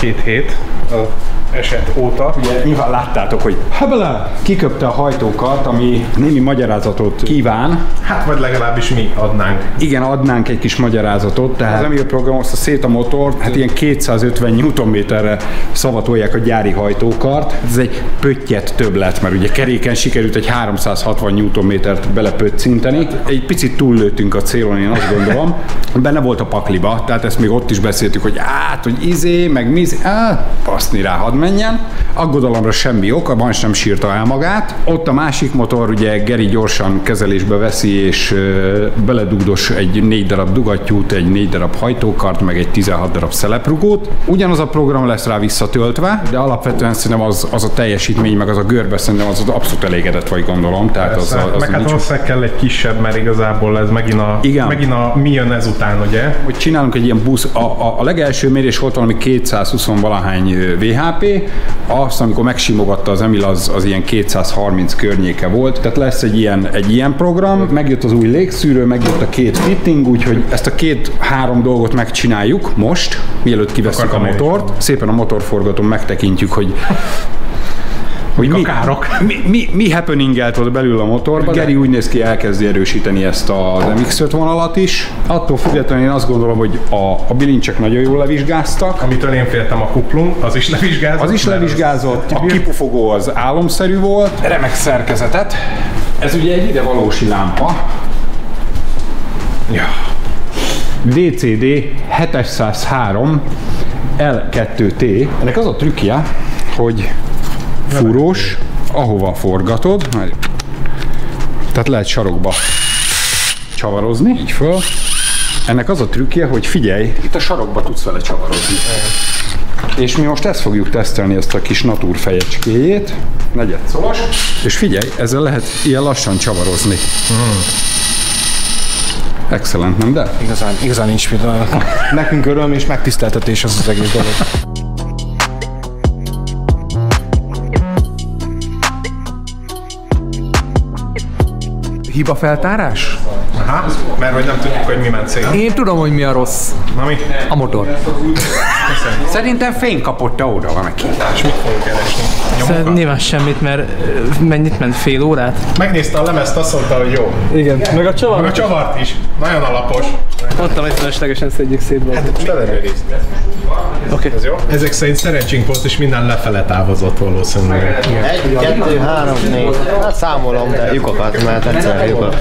Két hét. Az eset óta. Ugye nyilván láttátok, hogy hebele kiköpte a hajtókat, ami némi magyarázatot kíván. Hát vagy legalábbis mi adnánk. Igen, adnánk egy kis magyarázatot, tehát az Emil program hozta szét a motort, hát ilyen 250 Nm-re szavatolják a gyári hajtókart. Ez egy pöttyet többlet, mert ugye keréken sikerült egy 360 Nm-t belepöccinteni. Egy picit túllőttünk a célon, én azt gondolom. Benne volt a pakliba, tehát ezt még ott is beszéltük, hogy át, hogy izé, meg mi, á, passzni rá, hadd menjen. Aggodalomra semmi oka, van sem sírta el magát. Ott a másik motor, ugye Geri gyorsan kezelésbe veszi, és beledugdos egy négy darab dugattyút, egy négy darab hajtókart, meg egy 16 darab szeleprugót. Ugyanaz a program lesz rá visszatöltve, de alapvetően szerintem az, az a teljesítmény, meg az a görbe szerintem az, az abszolút elégedett vagy gondolom. Tehát az, Persze. az meg hát valószínűleg kell egy kisebb, mert igazából ez megint a, Igen. megint a mi jön ezután, ugye? hogy csinálunk egy ilyen busz, a, a, a legelső mérés volt valami 220 valahány ö, Azt, amikor megsimogatta az Emil, az, az ilyen 230 környéke volt, tehát lesz egy ilyen, egy ilyen program, megjött az új légszűrő, megjött a két fitting, úgyhogy ezt a két-három dolgot megcsináljuk most, mielőtt kivesszük a motort, szépen a motorforgatón megtekintjük, hogy hogy mi, károk? mi, mi, mi happeningelt ott belül a motorban. Geri úgy néz ki, elkezdi erősíteni ezt az MX-5 vonalat is. Attól függetlenül én azt gondolom, hogy a, a bilincsek nagyon jól levizsgáztak. Amitől én féltem a kuplung, az is levizsgázott. Az is levizsgázott, a kipufogó az álomszerű volt, remek szerkezetet. Ez ugye egy ide valósi lámpa. Ja. DCD 703 L2T. Ennek az a trükkje, hogy fúrós, ahova forgatod, tehát lehet sarokba csavarozni, így föl. Ennek az a trükkje, hogy figyelj, itt a sarokba tudsz vele csavarozni. És mi most ezt fogjuk tesztelni, ezt a kis natúr fejecskéjét, negyed szolos, és figyelj, ezzel lehet ilyen lassan csavarozni. Excellent, nem de? Igazán, igazán nincs mit. Nekünk öröm és megtiszteltetés az az egész dolog. Hibafeltárás? Aha, mert hogy nem tudjuk, hogy mi ment szét. Én tudom, hogy mi a rossz. Na mi? A motor. Szerintem fény kapott oda van neki. És mit fogunk keresni? Szerintem Nyomokat? nyilván semmit, mert mennyit ment? Fél órát? Megnézte a lemezt, azt mondta, hogy jó. Igen. Meg a Meg a csavar? csavart is. Nagyon alapos. Mondtam, hogy feleslegesen szedjük szét. Hát. Ez jó? Ezek szerint szerencsénk volt, és minden lefele távozott valószínűleg. Egy, kettő, három, négy. Hát számolom, de lyukokat, mert egyszerűen lyukak.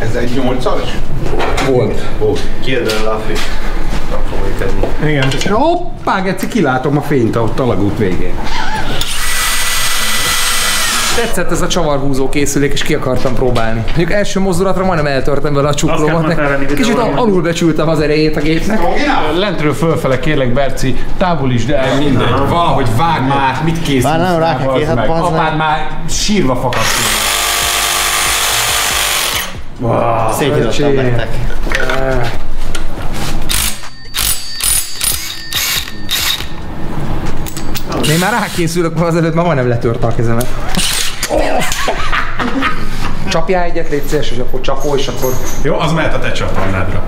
Ez egy 8-as? Kérdően Lafi. Tenni. Igen. Hoppá, Geci, kilátom a fényt a alagút végén. Tetszett ez a csavarhúzó készülék, és ki akartam próbálni. Mondjuk első mozdulatra majdnem eltörtem vele a csukromat. Kicsit alulbecsültem az erejét a gépnek. Lentről fölfele kérlek, Berci, távolítsd el mindegy. Valahogy vág már, mit készítesz? Már nem rá kell hát. Apád már sírva fakadt. Szétnyitottam nektek. Én már rákészülök, mert azelőtt már majdnem letörte a kezemet. Csapjál egyet, légy szíves, és akkor csapol, és akkor... Jó, az mehet a te csatornádra.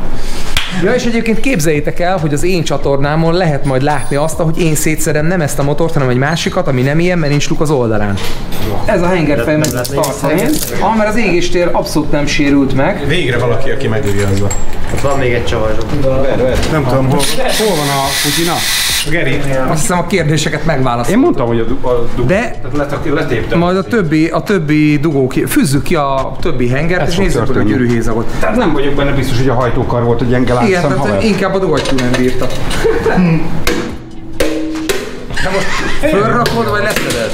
Ja, és egyébként képzeljétek el, hogy az én csatornámon lehet majd látni azt, hogy én szétszedem nem ezt a motort, hanem egy másikat, ami nem ilyen, mert nincs luk az oldalán. Ez a hengerfej meg a helyén. Ah, mert az égéstér abszolút nem sérült meg. Végre valaki, aki megügyezve. Ott van még egy csavar. Nem tudom, hol. Hol van a Putyina? Geri, Azt hiszem a kérdéseket megválaszoltam. Én mondtam, hogy a, du- a du- De tehát letéptem. majd a többi, a többi dugó ki, fűzzük ki a többi hengert, és fog nézzük meg a gyűrűhézagot. Tehát nem vagyok benne biztos, hogy a hajtókar volt, hogy gyenge Igen, látszám, tehát haver. inkább a dugattyú nem bírta. De most fölrakod, vagy leszeded?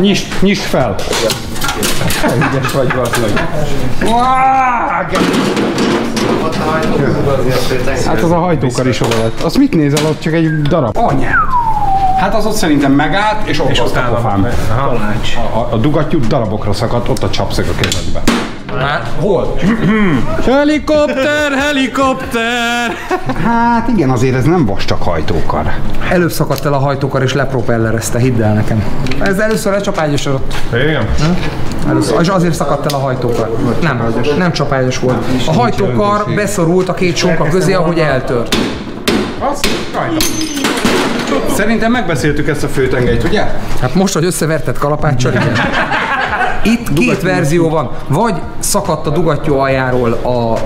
Nyisd, nyisd fel! Ügyes vagy valószínűleg. Hát az a hajtókar is oda lett. Azt mit nézel ott? Csak egy darab. Anyád! Hát az ott szerintem megállt, és ott és a pofám. A, a, a dugattyú darabokra szakadt, ott a csapszeg a kezedbe. Már hol? Helikopter, helikopter! Hát igen, azért ez nem vastag hajtókar. Előbb szakadt el a hajtókar és lepropellerezte, hidd el nekem. Ez először lecsapágyosodott. Igen? Először, és azért szakadt el a hajtókar. Nem, nem csapágyos volt. A hajtókar beszorult a két sonka közé, ahogy eltört. Szerintem megbeszéltük ezt a főtengelyt, ugye? Hát most, hogy összeverted kalapáccsal, igen. Itt két verzió van. Vagy szakadt a dugattyó aljáról a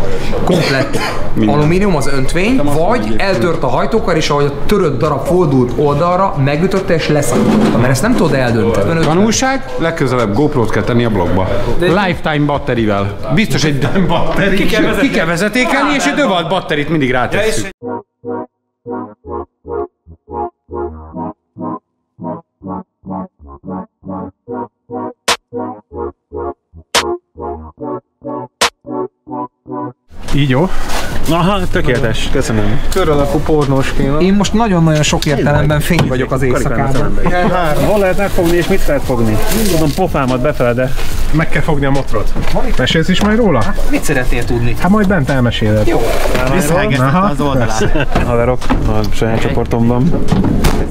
komplett alumínium, az öntvény, vagy eltört a hajtókar, és ahogy a törött darab fordult oldalra, megütötte és leszakította, mert ezt nem tudod eldönteni. Tanulság, legközelebb GoPro-t kell tenni a blogba. Lifetime batterivel. Biztos egy batteri. Ki kell, ki kell vezetékelni, és egy dövat batterit mindig rátesszük. Így jó? Aha, tökéletes, köszönöm. Kör alakú pornós kéne. Én most nagyon-nagyon sok értelemben fény vagyok az éjszakában. Hol lehet megfogni és mit lehet fogni? Tudom, pofámat befele, de Meg kell fogni a motrot. Mesélsz is majd róla? Mit szeretnél tudni? Hát majd bent elmeséled. Jó. Aha. az oldalát. haverok a saját csoportomban.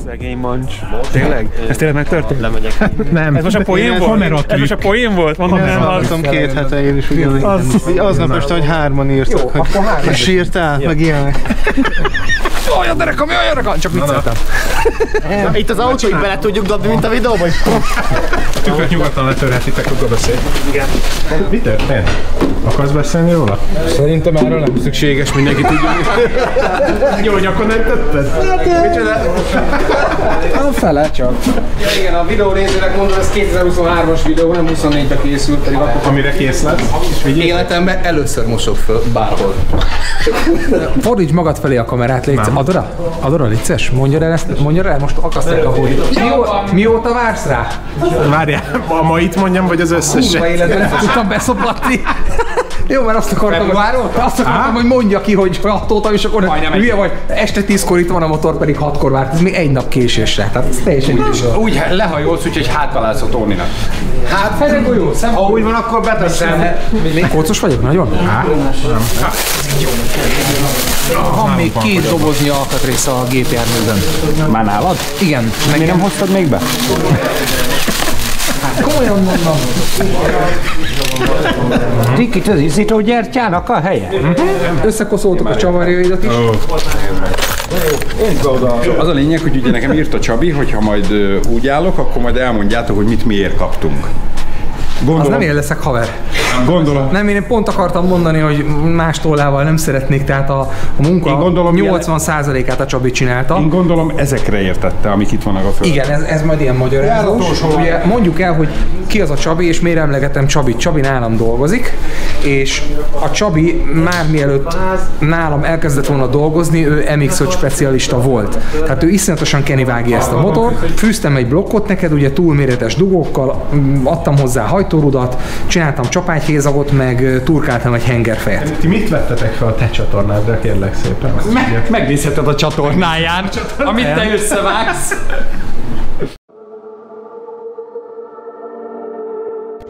Szegény mancs. Tényleg? Ez tényleg megtörtént? Lemegyek. Nem. Ez most a poén volt? Ez most a poén volt? Mondom, nem hallottam. Hallottam két hete én is ugyanígy. Aznap este, hogy hárman írtak, hogy, hogy sírtál, meg ilyenek. Olyan derekam, olyan derekam! Csak vicceltem. Itt az autó, hogy bele tudjuk dobni, mint a videóban. Tükröt nyugodtan letörhetitek, akkor beszélj. Igen. Mi történt? Akarsz beszélni róla? Szerintem erről nem szükséges, mindenki tudja. Jó, hogy akkor nem tetted? A fele csak. Ja igen, a videó nézőnek mondom, ez 2023-as videó, nem 24-be készült, pedig akkor Amire kész lesz. Életemben először mosok föl bárhol. Fordíts magad felé a kamerát, légy Adora? Adora, szíves, mondja el ezt, mondja el, most akasztják a hódit. Mióta, mióta vársz rá? Várjál, a mait mondjam, vagy az Kurva összeset? életben nem tudtam beszopatni. Jó, mert azt akartam, hogy, azt akartam, hogy mondja ki, hogy attól, és akkor hülye vagy. Este tízkor itt van a motor, pedig hatkor várt. Ez még egy nap késésre. Tehát ez teljesen van. Úgy lehajolsz, úgyhogy hátalálsz a Tóninak. Hát, fedeggolyó, szem. Ha úgy van, akkor beteszem. Kócos vagyok, nagyon? Hát, Van még két doboznyi alkatrész a gépjárműben. Már nálad? Igen, Miért nem hoztad még be? komolyan mondom. Rikit az izzító gyertyának a helye. Összekoszoltuk a csavarjaidat is. Az a lényeg, hogy ugye nekem írt a Csabi, hogy ha majd úgy állok, akkor majd elmondjátok, hogy mit miért kaptunk. Az Gondolom, nem én leszek haver. Gondolom, Nem, én pont akartam mondani, hogy más tollával nem szeretnék, tehát a, a munka Én gondolom, 80%-át a Csabi csinálta. én gondolom ezekre értette, amik itt vannak a földön. Igen, ez, ez majd ilyen magyarázós. Ugye mondjuk el, hogy ki az a Csabi, és miért emlegetem Csabit. Csabi nálam dolgozik, és a Csabi már mielőtt nálam elkezdett volna dolgozni, ő MX-5 specialista volt. Tehát ő iszonyatosan kenivágja ezt a motort. Fűztem egy blokkot neked, ugye túlméretes dugókkal, adtam hozzá hajtórudat, csináltam csapágyhézagot, meg turkáltam egy hengerfejet. Ti mit vettetek fel a te csatornádra, kérlek szépen? Meg, megnézheted a csatornáján, amit te összevágsz.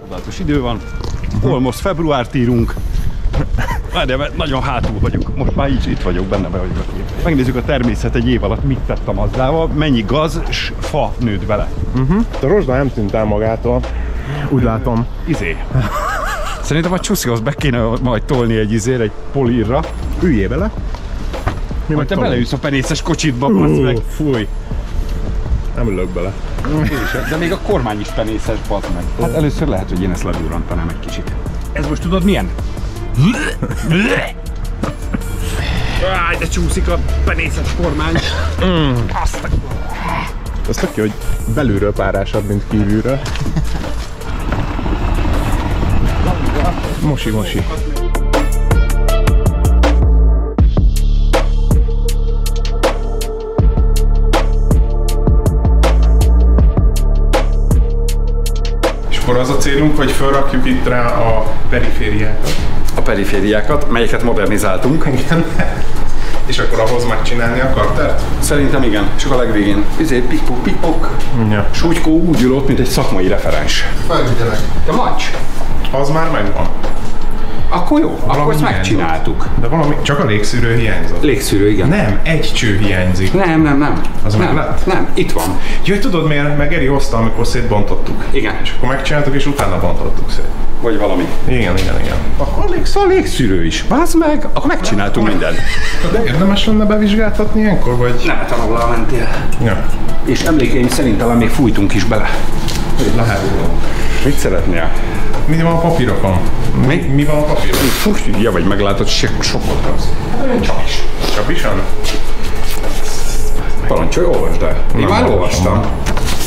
Csodálatos idő van, almost februárt írunk. Várjál, mert nagyon hátul vagyok. Most már így itt vagyok, benne vagyok. a kép. Megnézzük a természet egy év alatt, mit tett a mazdával, mennyi gaz és fa nőtt bele. A rozsda nem tűnt el magától. Úgy látom. Izé. Szerintem a csúszihoz be kéne majd tolni egy izére, egy polírra. Üljél bele. Mi Majd te tolom? beleülsz a penészes kocsitba, bassz meg. Fúj. Nem ülök bele. De még a kormány is penészes, bazd meg. Hát először lehet, hogy én ezt ledurrantanám egy kicsit. Ez most tudod milyen? Áj, de csúszik a penészes kormány. Az tök jó, hogy belülről párásabb, mint kívülről. Mosi, mosi. És akkor az a célunk, hogy felrakjuk itt rá a perifériákat. A perifériákat, melyeket modernizáltunk. Igen. És akkor ahhoz megcsinálni a kartert? Szerintem igen. És akkor a legvégén. Izé, pikpok, pikpok. Ja. Súgykó úgy ül ott, mint egy szakmai referens. Felvigyelek. Te macs! Az már megvan. Akkor jó, akkor Valami ezt hiányzott. megcsináltuk. De valami, csak a légszűrő hiányzott. Légszűrő, igen. Nem, egy cső hiányzik. Nem, nem, nem. Az nem, lett? Nem, itt van. Jaj, tudod miért? Meg Eri hozta, amikor szétbontottuk. Igen. És akkor megcsináltuk, és utána bontottuk szét. Vagy valami. Igen, igen, igen. Akkor lég, szóval légszűrő is. Bázd meg, akkor megcsináltunk mindent. De érdemes lenne bevizsgáltatni ilyenkor, vagy? Nem, te alá mentél. Ja. És emlékeim szerint talán még fújtunk is bele. Lehet. Mit szeretnél? Mi van a papírokon? Mi? Mi van a papírokon? Fú, ja, vagy meglátod, se- sokat kapsz. Csak is. Csak is? Parancsolj, olvasd el. Én már olvastam.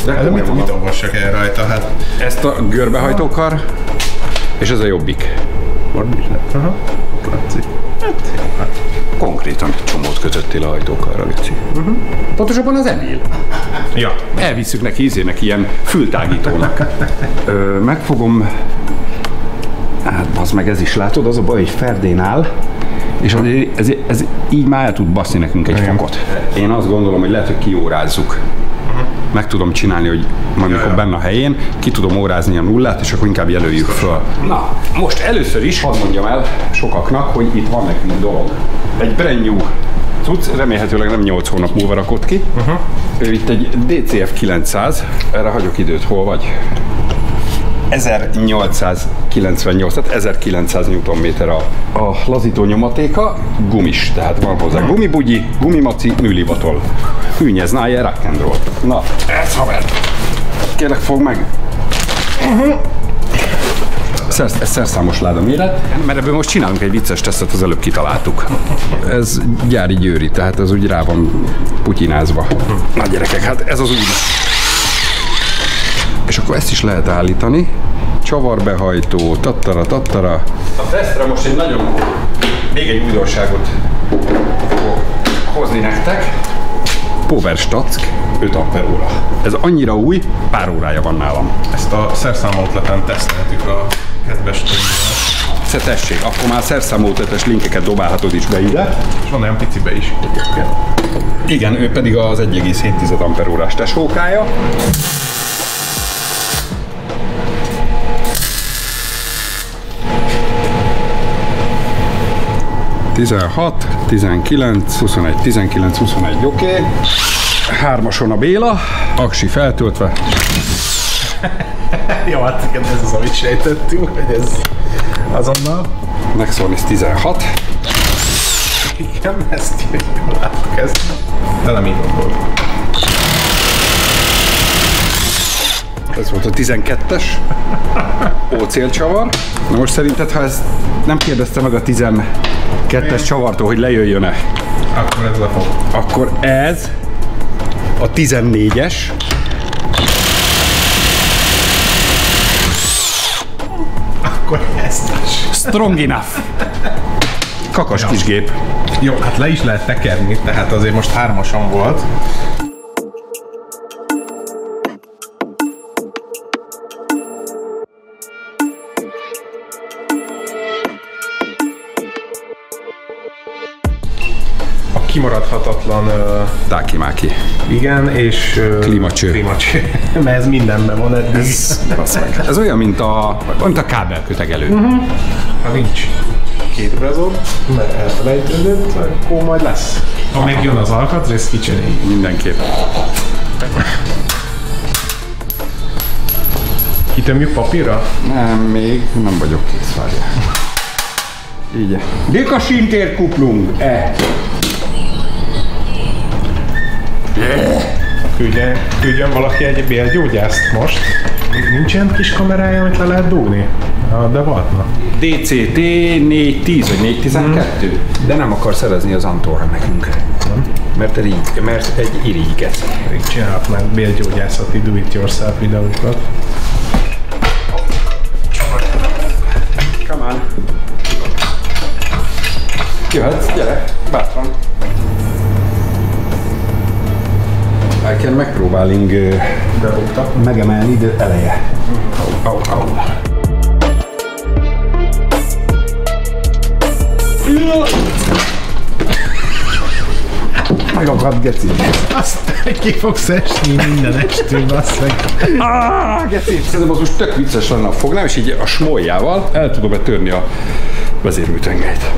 De, De komolyan mit, mit olvassak el rajta? Hát Ezt a görbehajtókar, és ez a jobbik. Aha. Látszik. Konkrétan egy csomót kötöttél a hajtókarra, Lici. Uh-huh. Pontosabban az Emil. Ja. Elviszük neki ízének ilyen fültágítónak. Ö, megfogom... Hát, az meg ez is látod, az a baj, hogy Ferdén áll, és azért ez, ez így már el tud baszni nekünk egy fokot. Én azt gondolom, hogy lehet, hogy kiórázzuk. Meg tudom csinálni, hogy majd mikor benne a helyén, ki tudom órázni a nullát, és akkor inkább jelöljük föl. Na, most először is hadd mondjam el sokaknak, hogy itt van nekünk dolog. Egy brand new cucc, remélhetőleg nem 8 hónap múlva rakott ki. Uh-huh. Ő itt egy DCF 900, erre hagyok időt, hol vagy? 1898, tehát 1900 Nm a, a lazító nyomatéka, gumis, tehát van hozzá gumibugyi, gumimaci, műlivatol. Hűnyez, náje, rock and roll. Na, ez haver. Kérlek, fog meg. Szer, ez szerszámos láda méret, mert ebből most csinálunk egy vicces tesztet, az előbb kitaláltuk. Ez gyári győri, tehát ez úgy rá van putyinázva. Na gyerekek, hát ez az úgy. És akkor ezt is lehet állítani. Csavarbehajtó, tattara, tattara. A tesztre most egy nagyon, még egy újdonságot fogok hozni nektek. Power Stack 5 amperóra. Ez annyira új, pár órája van nálam. Ezt a szerszámoutleten teszteltük a kedves. Te tessék, akkor már szerszámoltatás linkeket dobálhatod is be ide. És van olyan picibe is. Igen, ő pedig az 1,7 amperórás tesókája. Tizenhat, 19, 21, 19, 21, oké. Okay. Hármason a Béla, aksi feltöltve. Jó, hát igen, ez az, amit sejtettünk, hogy ez azonnal. Nexonis 16. Igen, ezt jól láttuk ezt. Tele mikroból. Ez volt a 12-es ócélcsavar. Na most szerinted, ha ezt nem kérdezte meg a 12-es csavartól, hogy lejöjjön-e, Akkor ez a fog. akkor ez a 14-es, Akkor is. strong enough. Kakas kis gép. Jó, hát le is lehet tekerni, tehát azért most hármasan volt. Kimaradhatatlan, ö, Tákimáki. igen, és... ö, Klímacső. Klímacső. Mert ez mindenben van eddig. Meg. Ez olyan, mint a, mint a kábelkötegelő. Ha nincs két brazod, mert elfelejtődött, akkor majd lesz. Ha megjön az alkatrész, kicseréljük. Mindenképp. Kitömjük papírra? Nem, még nem vagyok kész, várjál. Így. Dika Sintér E. Küldjen, küldjön valaki egy bélgyógyászt most. Nincs ilyen kis kamerája, amit le lehet dúlni? Ah, de voltna. DCT 410 vagy 412. De nem akar szerezni az Antorra nekünk. Mert egy, mert egy irigyget. Még csinálok már bélgyógyászati do-it-yourself videókat. Come on. Jöhetsz, gyere, bátran. Megpróbálunk ö, Bebukta. megemelni, de eleje. Au, au, au. Megakadt, geci. Azt ki fogsz esni minden estől, bassz meg. Ah, geci. Szerintem az most tök vicces lenne a fognám, és így a smoljával el tudom-e törni a vezérműtengelyt.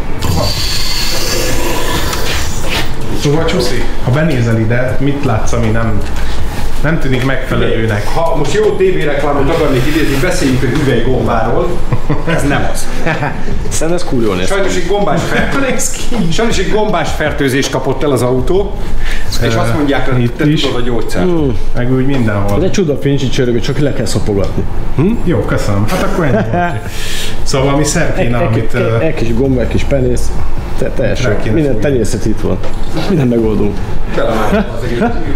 Szóval Csuszi, ha benézel ide, mit látsz, ami nem, nem tűnik megfelelőnek? Ha most jó tévéreklámot akarnék idézni, beszéljünk a hüvelygombáról. Ez nem az. Szerintem ez cool jól néz. Sajnos egy gombás, fertőzés, sajnos egy gombás fertőzést kapott el az autó, és azt mondják, hogy itt te is. tudod a gyógyszer. Meg úgy mindenhol. Ez egy csuda fincsi csörögő, csak le kell szopogatni. Jó, köszönöm. Hát akkor ennyi Szóval mi szerkéne, amit... Egy, ö, egy kis gomba, egy kis penész. Te, teljesen. Minden tenyészet itt van. Minden megoldunk.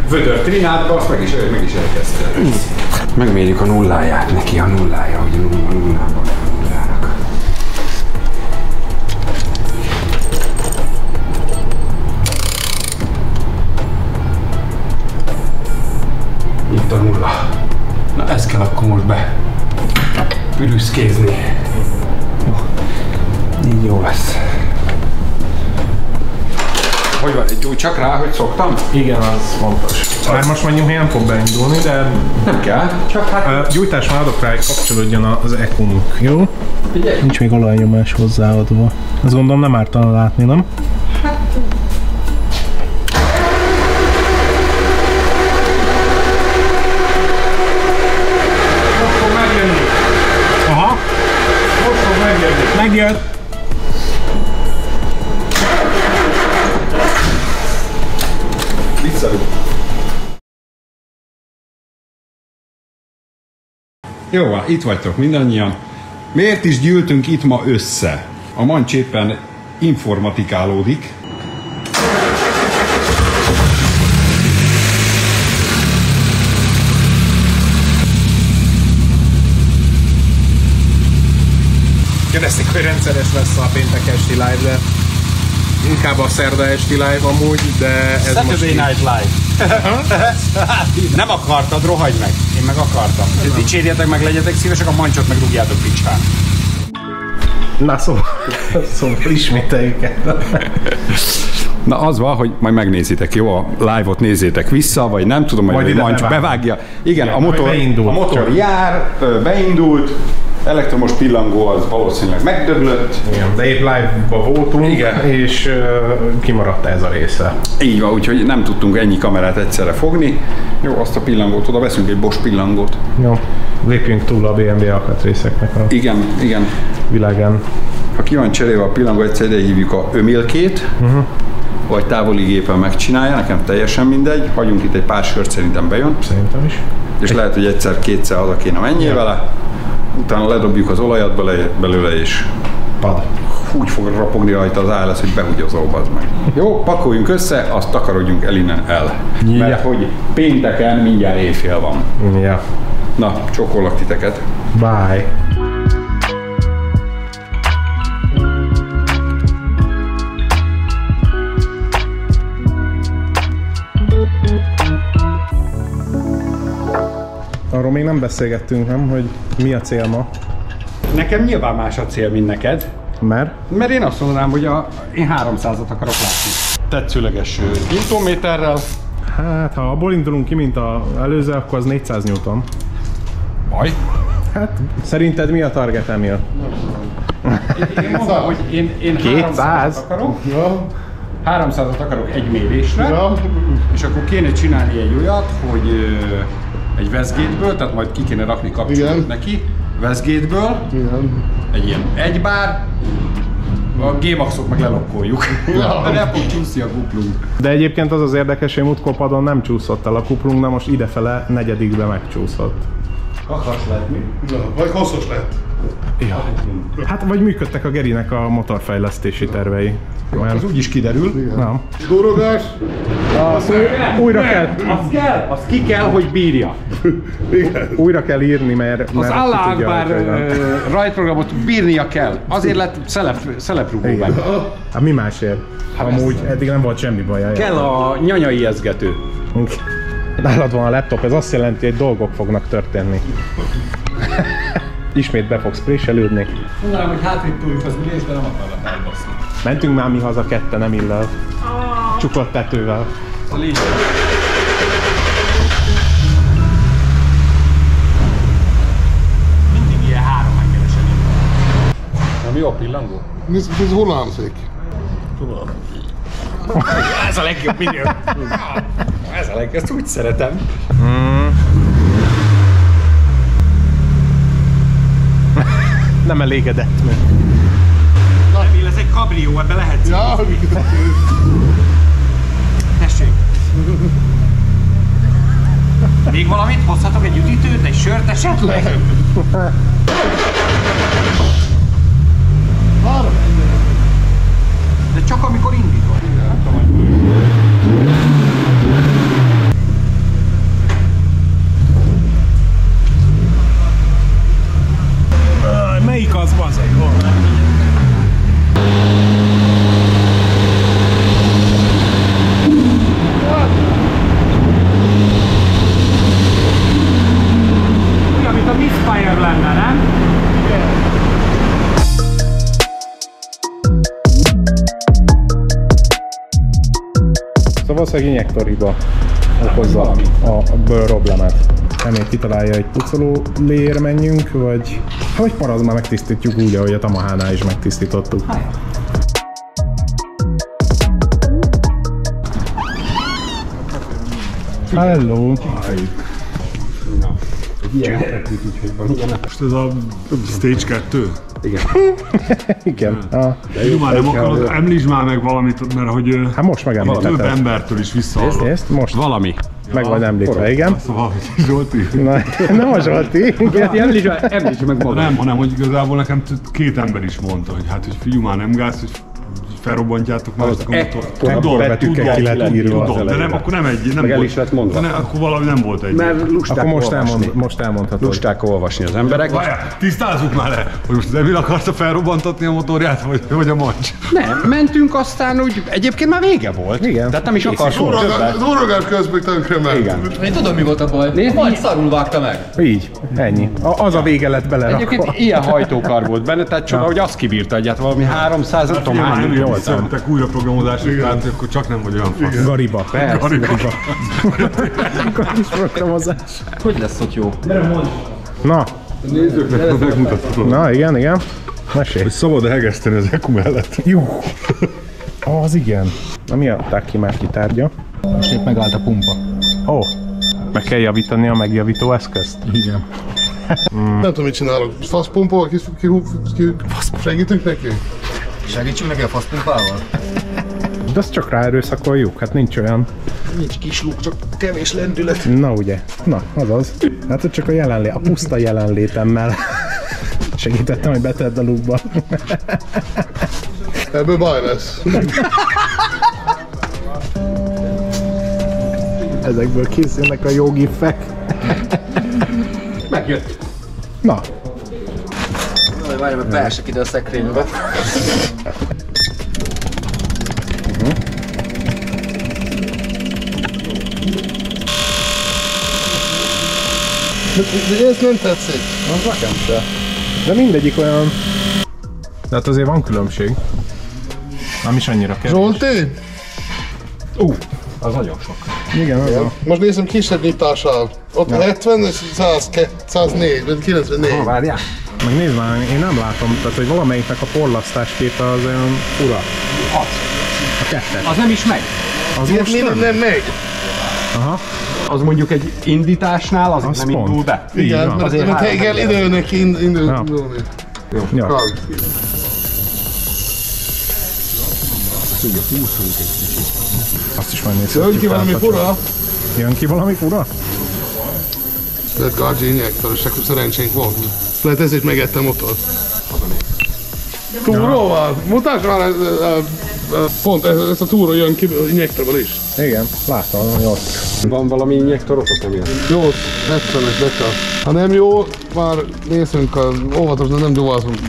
Vödör trinádba, azt meg is, meg is elkezdte. Megmérjük a nulláját neki, a nullája, hogy a nulla, nullában. Itt a nulla. Na ezt kell akkor most be pürüszkézni. Jó. Így jó lesz. Hogy van, egy csak rá, hogy szoktam? Igen, az fontos. Már most mondjuk, hogy nem fog beindulni, de Nem kell, csak hát ö, gyújtás már adok rá, hogy kapcsolódjon az ekumunk, jó? Nincs még olajnyomás hozzáadva. Azt gondolom nem ártana látni, nem? fog megjönni. Aha, Most fog megjönni. megjött. Visszarúg. Jó, itt vagytok mindannyian. Miért is gyűltünk itt ma össze? A Mancs éppen informatikálódik. Kérdezték, hogy rendszeres lesz a péntek esti live, de inkább a szerda esti live amúgy, de ez most így- Night Live. Nem akartad, rohagy meg. Én meg akartam. Dicsérjetek meg, legyetek szívesek, a mancsot meg rúgjátok picsán. Na szóval, szóval ismételjük el. Na az van, hogy majd megnézitek, jó? A live-ot nézzétek vissza, vagy nem tudom, hogy Majd a ide mancs bevág. bevágja. Igen, a majd motor, beindul. a motor jár, beindult, elektromos pillangó az valószínűleg megdöglött. Igen, de épp live-ba voltunk, Igen. és uh, kimaradt ez a része. Így van, úgyhogy nem tudtunk ennyi kamerát egyszerre fogni. Jó, azt a pillangót oda veszünk, egy Bosch pillangót. Jó, lépjünk túl a BMW alkatrészeknek a Igen, igen. világán. Ha ki van cserélve a pillangó, egyszer ide hívjuk a ömélkét, uh-huh. vagy távoli gépen megcsinálja, nekem teljesen mindegy. Hagyunk itt egy pár sört, szerintem bejön. Szerintem is. És lehet, hogy egyszer-kétszer haza kéne menjél vele, utána ledobjuk az olajat bele, belőle, és Pad. úgy fog rapogni rajta az áll lesz, hogy behugyozol, bazd meg. Jó, pakoljunk össze, azt takarodjunk el innen el. Mert hogy pénteken mindjárt éjfél van. Ja. Na, csokollak titeket. Bye. Arról még nem beszélgettünk, nem, hogy mi a cél ma. Nekem nyilván más a cél, mint neked, Mert? mert én azt mondanám, hogy a, én 300-at akarok látni. Tetszőleges newtonméterrel, Hát, ha abból indulunk ki, mint az előző, akkor az 400 Newton. baj. Hát, szerinted mi a target emiatt? Én mondom, hogy én, én 200? 300-at akarok, 300-at akarok egy mérésre, és akkor kéne csinálni egy olyat, hogy egy Westgate-ből, tehát majd ki kéne rakni kapcsolót neki, Westgate-ből, egy ilyen egy bár, a G-Maxot meg lelokkoljuk. Ja. De nem fog csúszni a kuplunk. De egyébként az az érdekes, hogy múltkor padon nem csúszott el a kuplung, de most idefele negyedikbe megcsúszott. Akarsz látni? Vagy hosszos lett. Ja. Hát vagy működtek a Gerinek a motorfejlesztési tervei. Mert Az úgy is kiderül. nem. Durogás. Újra kell, Az kell, az ki kell, hogy bírja. újra kell írni, mert, Az mert hogyan. ö, rajtprogramot bírnia kell. Azért lett szelep, szeleprugó benne. Hát mi másért? Amúgy eddig nem volt semmi baj. Kell a nyanyai ijeszgető. Nálad van a laptop, ez azt jelenti, hogy dolgok fognak történni. Ismét be fogsz préselődni. Mondanám, hogy hátrébb túljunk az ülés, de nem akarnak elbaszni. Mentünk már mi haza ketten, nem illel. Csukott tetővel. A lényeg. Mindig ilyen három engelesen Mi Jó a pillangó? Ez, ez hullámzik. Ez a legjobb minő. Ez a legjobb, ezt úgy szeretem. Nem elégedett meg. Emil, ez egy kabrió, ebbe lehet Ja, Tessék. Még valamit? Hozhatok egy üdítőt, egy sört esetleg? De csak amikor indítod. Melyik az bazeg? A nem? Szóval valószínűleg injektorhiba okozza a bőr problémát. Remélt kitalálja egy pucoló lér menjünk, vagy... Hát, vagy parazma megtisztítjuk úgy, ahogy a Tamahánál is megtisztítottuk. Hello! Most ez a Stage 2? Igen. Ah, Jó, már nem akarod, említsd már meg valamit, mert hogy hát most több embertől is visszahallott. Ezt most Valami. Meg vagy említve, igen. Szóval, hogy Zsolti, Na, nem a Zsolti. Említsd meg, magad. nem, hanem hogy igazából nekem két ember is mondta, hogy hát, hogy fiú már nem gáz, hogy felrobbantjátok már ezt a motort. Akkor betűkkel ki lett írva. tudom, de nem, akkor nem egy, nem Meg el is lett mondva. de ne, akkor valami nem volt egy. Mert lusták Akkor most, olvasni. elmond, most elmondhatod. Lusták olvasni az emberek. Várjál, tisztázzuk már le, hogy most az Emil akarta felrobbantatni a motorját, vagy, vagy a mancs. Nem, mentünk aztán úgy, egyébként már vége volt. Igen. Tehát nem is akartunk többet. Durrogás közben tönkre ment. Igen. Én tudom mi volt a baj. Nézd, majd szarul vágta meg. Így, ennyi. A, az a vége lett belerakva. Egyébként ilyen hajtókar volt benne, tehát csoda, hogy azt kibírta egyet valami 300, nem tudom hány. Jól szeretek újra programozásra, tehát akkor csak nem vagy olyan fasz. Gariba. Persze. Gariba. Kis programozás. Hogy lesz ott jó? Na, Nézőknek megmutathatom. na igen, igen. Mesélj. Szabad hegeszteni az EQ mellett. Jó. Az igen. Na mi a Taki már kitárgya? Most épp megállt a pumpa. Ó, oh, meg kell javítani a megjavító eszközt. Igen. Nem tudom, mit csinálok. Faszpumpa, ki, ki, ki, segítünk neki? Segítsünk neki a faszpumpával? De azt csak ráerőszakoljuk, hát nincs olyan. Nincs kis luk, csak kevés lendület. Na ugye, na, azaz. Hát csak a jelenlét, a puszta jelenlétemmel segítettem, hogy betedd a lukba. Ebből baj lesz. Ezekből készülnek a jó gifek. Megjött. Na, Várj, mert beesek ide a szekrénybe. De, ez nem tetszik. az nekem se. De mindegyik olyan... De hát azért van különbség. Nem is annyira kell. Zsolti? Az nagyon sok. Igen, az a... Most nézem kisebb nyitással. Ott 70 és 100, 104, vagy 94. Várjál. Meg nézd már, én nem látom, tehát hogy valamelyiknek a porlasztás képe az olyan fura. Az. A kettő. Az nem is megy. Az Miért most nem, nem megy? Az mondjuk egy indításnál az, Az nem pont. indul be. Igen, van. mert, Azért mert ember. időnek ind, indul, Ja. indulni. Ja. Kag. Azt is majd Jön ki valami fura? Jön ki valami fura? Lehet Gargi injektor, és akkor szerencsénk volt. Lehet ezért megette a motor. Túróval? Mutasd már, ez, pont ez, ez a túró jön ki injektorból is. Igen, látom, hogy ott. Van valami injektorotok, ami Jó, 70-es becsak. Ha nem jó, már nézzünk a óvatosan, nem duvázunk.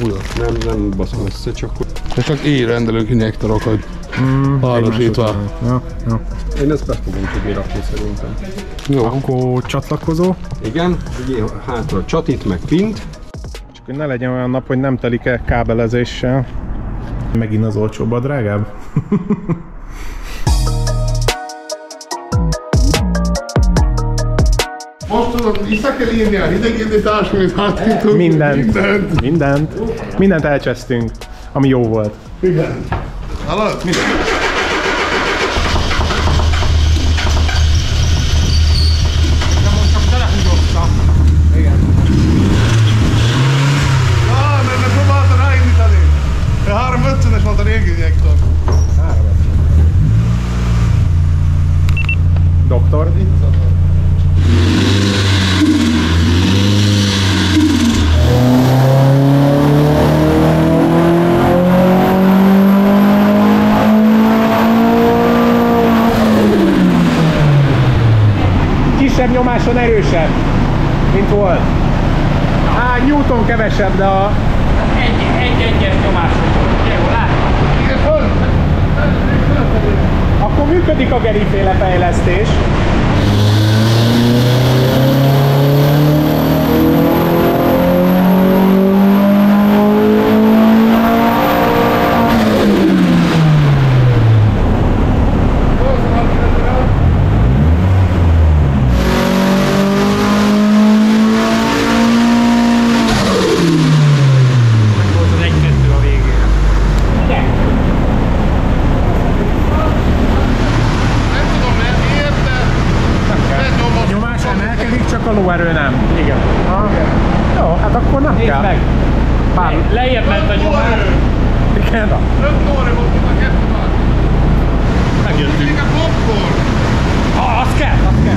Húja. nem, nem baszom össze, csak De csak így rendelünk injektorokat. Mm, Hármasítva. Ja, ja. én ezt be fogom tudni rakni szerintem. Jó. Akkor csatlakozó. Igen, ugye hátra csatit, meg pint. Csak hogy ne legyen olyan nap, hogy nem telik el kábelezéssel. Megint az olcsóbb a drágább. Most tudod, vissza kell írni a hidegindítás, mint hatítunk. Mindent. Mindent. Mindent. Mindent elcsesztünk, ami jó volt. Igen. Alalım. Akkor működik a geriféle fejlesztés. Volt az egy-kettő a végére. Nem tudom, mert miért, de A nyomás emelkedik, csak a lóerő nem. Igen. Ah. Jó, hát akkor nem kell. meg. Pár, Lejjebb ment a nyomás. igen. 5 lóra volt itt a kettő már. Megjöttünk. Még a popcorn. Ah, az kell, az kell.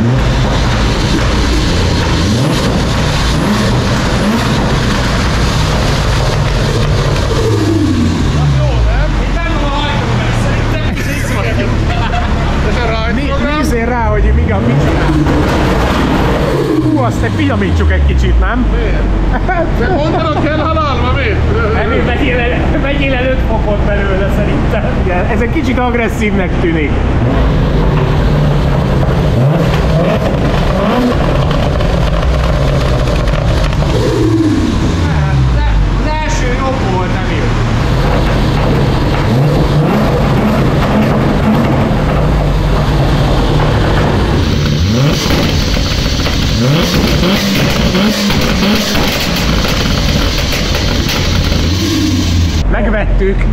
Ez a rajtprogram. Nézzél rá, hogy mi a mit csinál. Hú, azt egy kicsit, nem? De mondanom kell halálva, miért? Vegyél el, vegyél el 5 fokot belőle szerintem. Igen, ez egy kicsit agresszívnek tűnik. Az első jobb volt, Emil. Megvettük.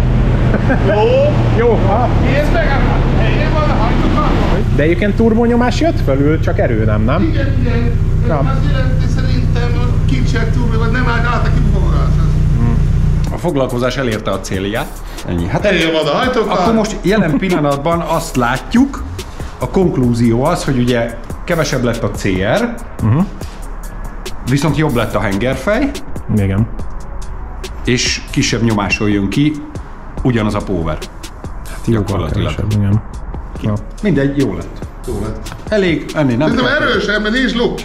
Jó. Jó, ha. Nézd meg, helyén van a hajtókat. De egyébként turbonyomás jött fölül, csak erő nem, nem? Igen, igen. Ja. azt jelenti szerintem, hogy kincsek túl, vagy nem állt át a kifogás. A foglalkozás elérte a célját. Ennyi. Hát Helyén van a hajtókat. Akkor most jelen pillanatban azt látjuk, a konklúzió az, hogy ugye kevesebb lett a CR, uh-huh. Viszont jobb lett a hengerfej, Igen. és kisebb nyomáson jön ki ugyanaz a power. Jóval Gyakorlatilag. kevesebb, igen. Na. Mindegy, jó lett. Jó lett. Elég, ennél nem Szerintem erősebb, mert nincs luk.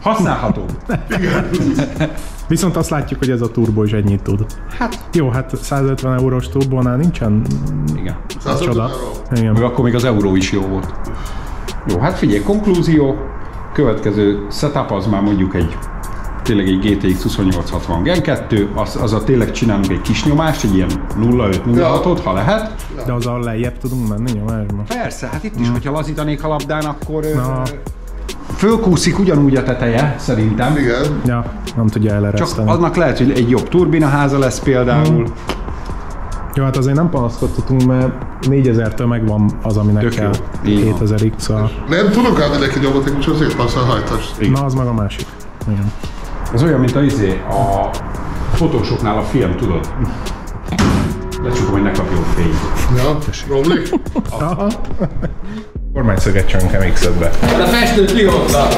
Használható. Viszont azt látjuk, hogy ez a turbo is ennyit tud. Hát, Jó, hát 150 eurós turbónál nincsen igen. csoda. Meg Igen. akkor még az euró is jó volt. Jó, hát figyelj, konklúzió. Következő setup az már mondjuk egy tényleg egy GTX 2860 Gen 2, az, az a tényleg csinálunk egy kis nyomást, egy ilyen 0,5-0,6-ot, ha lehet. De azzal lejjebb tudunk menni nyomásba. Persze, hát itt is, hogyha lazítanék a labdán, akkor Na. fölkúszik ugyanúgy a teteje, szerintem. Igen. Ja, nem tudja Csak elereszteni. annak lehet, hogy egy jobb turbinaháza lesz például. Jó, hát azért nem panaszkodhatunk, mert 4000-től megvan az, aminek Tök kell. jó. Így van. 2000X a... Nem tudok ám mindenki nyomatékos, azért használ hajtás. Na, az meg a másik. Igen. Ez olyan, mint a, izé, a fotósoknál a film, tudod? Lecsukom, hogy ne kapjon fényt. Ja, romlik. Kormányszöget csönkem X-be. A festőt kihozta.